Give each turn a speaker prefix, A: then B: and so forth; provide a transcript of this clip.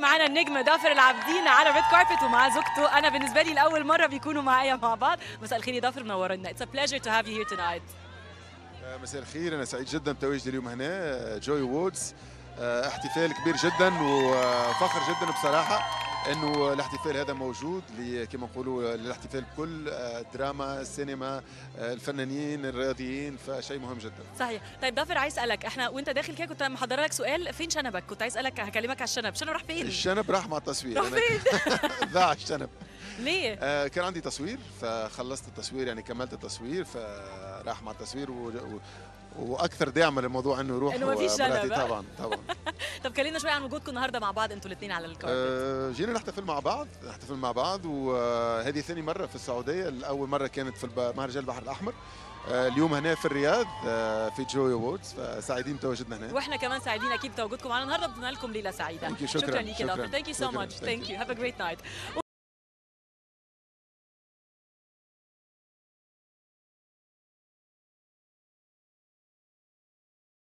A: معانا النجم ضافر العابدين على red carpet ومع زوجته. أنا بالنسبة لي لأول مرة بيكونوا معايا مع بعض. مساء الخير يا ضافر منورنا it's a pleasure to have you here tonight
B: مساء الخير. أنا سعيد جدا بتواجدي اليوم هنا Joy Awards احتفال كبير جدا وفخر جدا بصراحة. إنه الاحتفال هذا موجود كما نقولوا الاحتفال بكل الدراما السينما الفنانين الرياضيين فشيء مهم جدا.
A: صحيح. طيب ضافر عايز أسألك إحنا وأنت داخل كده كنت محضره لك سؤال فين شنبك؟ كنت عايز أسألك هكلمك على الشنب. الشنب راح فين؟
B: الشنب راح مع التصوير.
A: راح فين؟
B: ضاع الشنب.
A: ليه؟
B: آه كان عندي تصوير فخلصت التصوير يعني كملت التصوير فراح مع التصوير و... و... وأكثر داعم للموضوع إنه يروح
A: إنه ما فيش
B: طبعا طبعا.
A: طب كلمنا شوية عن وجودكم النهارده مع بعض أنتوا الاثنين على الكاربت.
B: آه جينا نحتفل مع بعض نحتفل مع بعض وهذه ثاني مرة في السعودية. الأول مرة كانت في مهرجان البحر الأحمر. آه اليوم هنا في الرياض آه في جوي وودز فسعيدين بتواجدنا هنا.
A: وإحنا كمان سعيدين أكيد بتواجدكم معنا النهارده. بتمنى لكم ليلة سعيدة.
B: شكرا
A: شكرا ليك يا thank you so much thank you have a great night